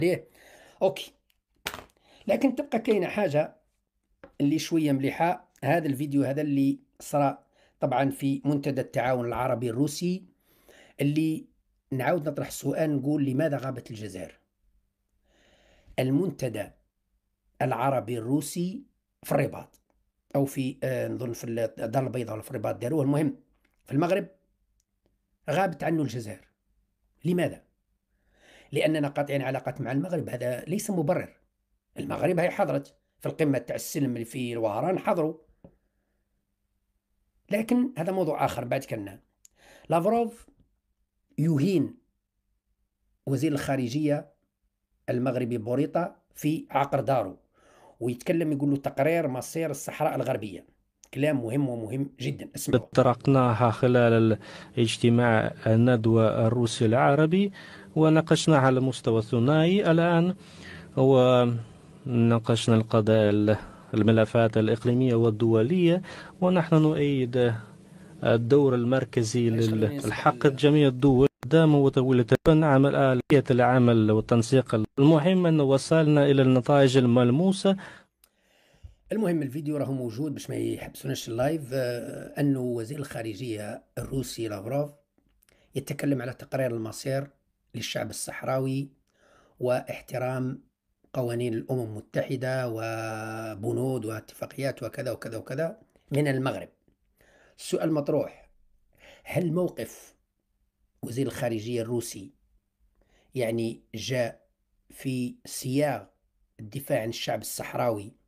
ليه أوكي. لكن تبقى كاينة حاجة اللي شوية مليحة. هذا الفيديو هذا اللي صرا طبعا في منتدى التعاون العربي الروسي اللي نعاود نطرح سؤال نقول لماذا غابت الجزائر؟ المنتدى العربي الروسي في الرباط أو في آه نظن في الدار البيضاء ولا في الرباط داروه. المهم في المغرب غابت عنه الجزائر. لماذا؟ لأننا قاطعين علاقات مع المغرب. هذا ليس مبرر. المغرب هي حضرت. في القمة تاع السلم في الوهران حضروا. لكن هذا موضوع آخر بعد كنا. لافروف يهين وزير الخارجية المغربي بوريطة في عقر دارو ويتكلم يقول له تقرير مصير الصحراء الغربية. كلام مهم ومهم جدا. اسمعوا. طرقناها خلال الاجتماع الندوة الروسي العربي وناقشناها على المستوى الثنائي. الآن وناقشنا القضايا الملفات الإقليمية والدولية ونحن نؤيد الدور المركزي للحق جميع الدول. قدام وطويلة نعمل آلية العمل والتنسيق المهم أن وصلنا إلى النتائج الملموسة. المهم الفيديو راهو موجود باش ما يحبسوناش اللايف. آه أنه وزير الخارجية الروسي لافروف يتكلم على تقرير المصير للشعب الصحراوي واحترام قوانين الأمم المتحدة وبنود واتفاقيات وكذا وكذا وكذا من المغرب. السؤال مطروح هل موقف وزير الخارجية الروسي يعني جاء في سياق الدفاع عن الشعب الصحراوي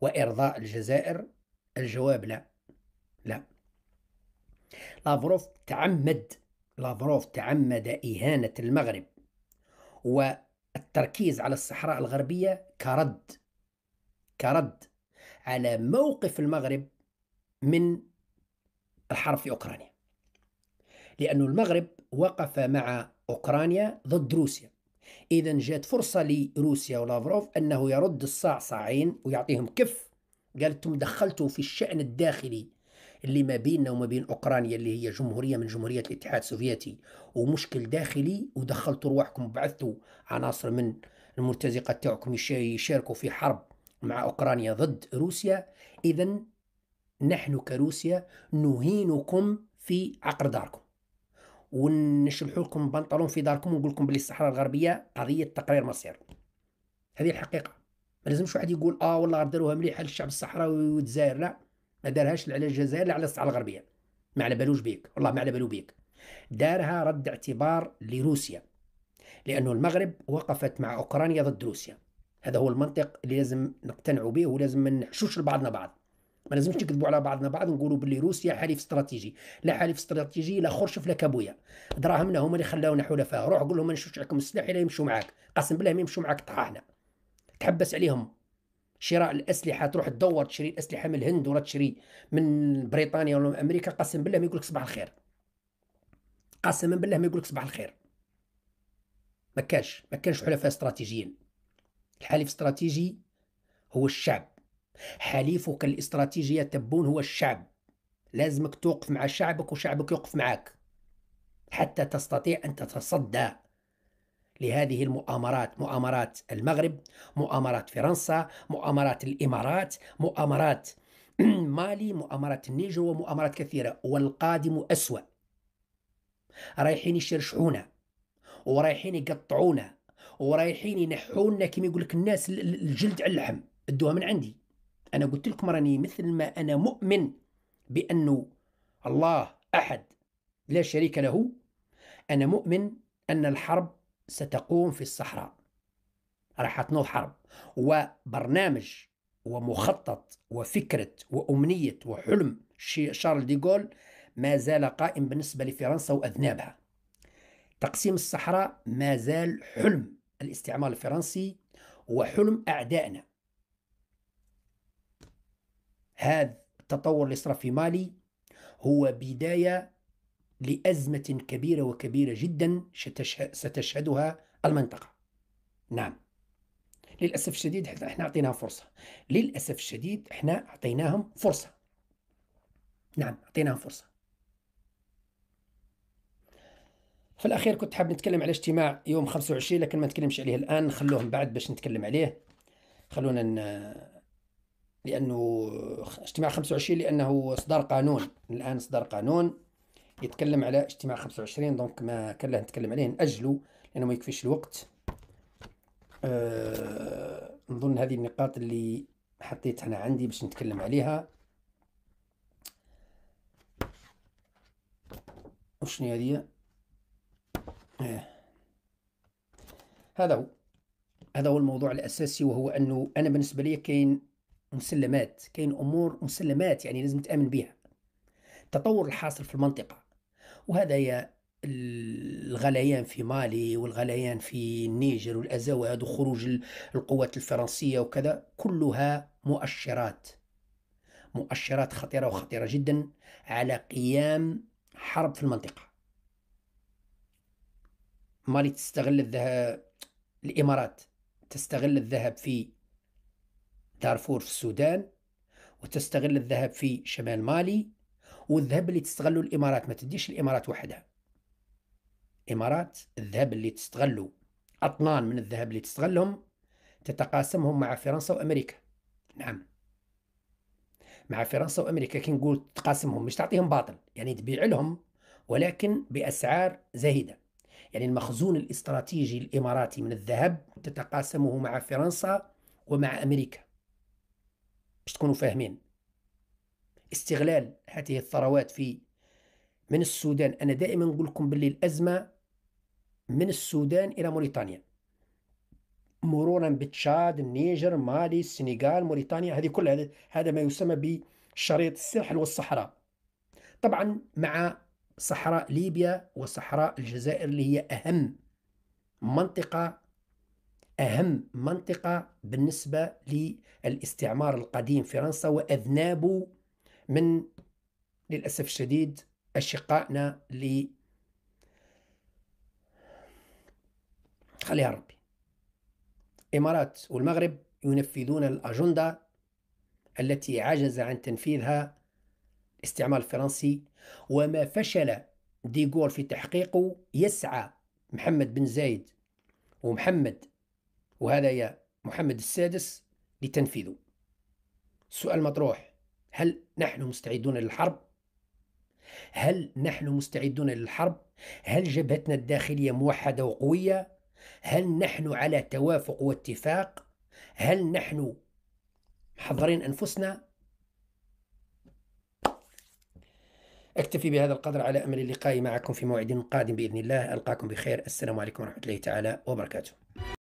وإرضاء الجزائر؟ الجواب لا. لا. لافروف تعمد لافروف تعمد إهانة المغرب والتركيز على الصحراء الغربية كرد كرد على موقف المغرب من الحرب في أوكرانيا. لأن المغرب وقف مع أوكرانيا ضد روسيا. إذا جات فرصة لروسيا ولافروف أنه يرد الصعصعين ويعطيهم كف. قال أنتم دخلتوا في الشأن الداخلي اللي ما بيننا وما بين أوكرانيا اللي هي جمهورية من جمهوريات الاتحاد السوفيتي. ومشكل داخلي ودخلتوا رواحكم وبعثتوا عناصر من المرتزقة تاعكم يشاركوا في حرب مع أوكرانيا ضد روسيا. إذا نحن كروسيا نهينكم في عقر داركم. ونشلحوا لكم بنطلون في داركم ونقول لكم بلي الصحراء الغربية قضية تقرير مصير. هذه الحقيقة. ما لازمش واحد يقول آه والله داروها مليحه للشعب الصحراوي والجزائر لا. ما دارهاش على الجزائر لا على الصحراء الغربية. ما على بالوش بيك. والله ما على بالو بيك. دارها رد اعتبار لروسيا. لأنه المغرب وقفت مع أوكرانيا ضد روسيا. هذا هو المنطق اللي لازم نقتنعوا به ولازم ما نحشوش لبعضنا بعض. ما لازمش نكذبوا على بعضنا بعض ونقولوا باللي روسيا حليف استراتيجي. لا حليف استراتيجي لا خرشف لا كابويا دراهمنا هما اللي خلاونا حلفاء روح قول لهم ما نشوفش عليكم السلاح إلا يمشوا معاك. قسم بالله ما يمشوا معاك طحاحنا تحبس عليهم. شراء الأسلحة تروح تدور تشري الأسلحة من الهند ولا تشري من بريطانيا ولا من أمريكا قسم بالله ما يقول لك صباح الخير. قسما بالله ما يقول لك صباح الخير. ما كانش ما كانش حلفاء استراتيجيين. الحليف الاستراتيجي هو الشعب. حليفك الاستراتيجي يا تبون هو الشعب. لازمك توقف مع شعبك وشعبك يوقف معك حتى تستطيع أن تتصدى لهذه المؤامرات. مؤامرات المغرب مؤامرات فرنسا مؤامرات الإمارات مؤامرات مالي مؤامرات النيجر ومؤامرات كثيرة. والقادم أسوأ. رايحين يشرشعونا ورايحين يقطعونا ورايحين ينحونا كما يقول لك الناس الجلد على اللحم. ادوها من عندي. أنا قلت لكم راني مثل ما أنا مؤمن بأنه الله أحد لا شريك له. أنا مؤمن أن الحرب ستقوم في الصحراء. راح تنوض حرب. وبرنامج ومخطط وفكرة وأمنية وحلم شارل ديغول ما زال قائم بالنسبة لفرنسا وأذنابها. تقسيم الصحراء ما زال حلم الاستعمار الفرنسي وحلم أعدائنا. هذا التطور اللي صار في مالي هو بداية لأزمة كبيرة وكبيرة جدا ستشهدها المنطقة. نعم. للأسف الشديد إحنا أعطيناهم فرصة. للأسف الشديد إحنا أعطيناهم فرصة. نعم أعطيناهم فرصة. في الأخير كنت حاب نتكلم على اجتماع يوم 25 لكن ما نتكلمش عليه الآن. نخلوه من بعد باش نتكلم عليه. خلونا ن... لأنه اجتماع 25 لأنه إصدار قانون. الآن إصدار قانون يتكلم على اجتماع 25 دونك ما كان له نتكلم عليه نأجله لأنه ما يكفيش الوقت. أه... نظن هذه النقاط اللي حطيتها أنا عندي باش نتكلم عليها. وشنو هذه؟ إيه. هذا هو. هذا هو الموضوع الأساسي وهو أنه أنا بالنسبة لي كاين مسلمات كاين أمور مسلمات يعني لازم تآمن بها التطور الحاصل في المنطقة وهذا هي الغليان في مالي والغليان في النيجر والأزواد وخروج القوات الفرنسية وكذا كلها مؤشرات. مؤشرات خطيرة وخطيرة جدا على قيام حرب في المنطقة. مالي تستغل الذهب الإمارات تستغل الذهب في دارفور في السودان وتستغل الذهب في شمال مالي والذهب اللي تستغله الإمارات ما تديش الإمارات وحدها. إمارات الذهب اللي تستغله أطنان من الذهب اللي تستغلهم تتقاسمهم مع فرنسا وأمريكا. نعم. مع فرنسا وأمريكا كي نقول تقاسمهم مش تعطيهم باطل يعني تبيع لهم ولكن بأسعار زاهدة يعني المخزون الاستراتيجي الإماراتي من الذهب تتقاسمه مع فرنسا ومع أمريكا. باش تكونوا فاهمين. استغلال هذه الثروات في من السودان. أنا دائما نقول لكم باللي الأزمة من السودان إلى موريتانيا. مرورا بتشاد النيجر مالي السنغال موريتانيا هذه كلها هذا ما يسمى بشريط الساحل والصحراء. طبعا مع صحراء ليبيا وصحراء الجزائر اللي هي أهم منطقة أهم منطقة بالنسبة للاستعمار القديم فرنسا وأذنابه من للأسف الشديد أشقائنا ل خليها ربي. الإمارات والمغرب ينفذون الأجندة التي عجز عن تنفيذها الاستعمار الفرنسي وما فشل ديغول في تحقيقه يسعى محمد بن زايد ومحمد وهذا يا محمد السادس لتنفيذه السؤال مطروح هل نحن مستعدون للحرب؟ هل نحن مستعدون للحرب؟ هل جبهتنا الداخلية موحدة وقوية؟ هل نحن على توافق واتفاق؟ هل نحن محضرين أنفسنا؟ أكتفي بهذا القدر على أمل اللقاء معكم في موعد قادم بإذن الله ألقاكم بخير السلام عليكم ورحمة الله تعالى وبركاته